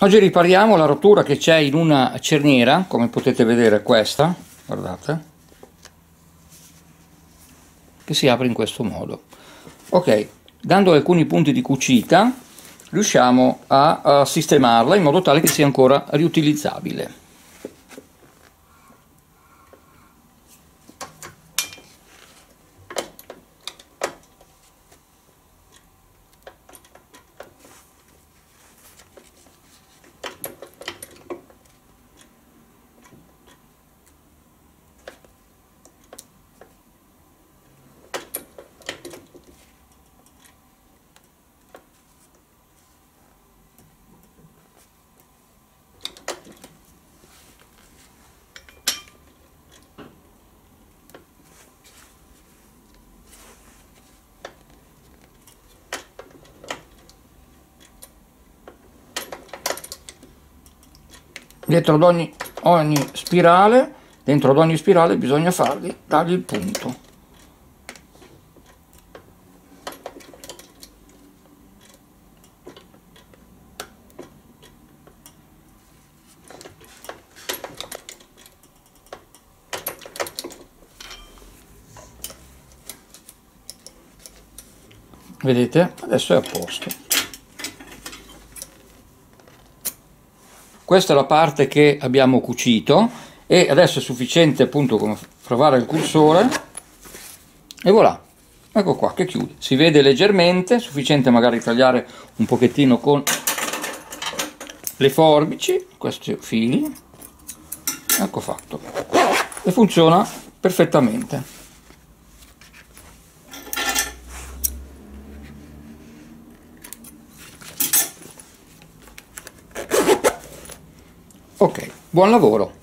Oggi ripariamo la rottura che c'è in una cerniera, come potete vedere questa, guardate, che si apre in questo modo. Ok, dando alcuni punti di cucita riusciamo a, a sistemarla in modo tale che sia ancora riutilizzabile. Dietro ad ogni, ogni spirale dentro ad ogni spirale bisogna fargli dargli il punto. Vedete? Adesso è a posto questa è la parte che abbiamo cucito e adesso è sufficiente appunto provare il cursore. E voilà ecco qua che chiude. Si vede leggermente sufficiente magari tagliare un pochettino con le forbici questi fili. Ecco fatto. E funziona perfettamente Ok, buon lavoro!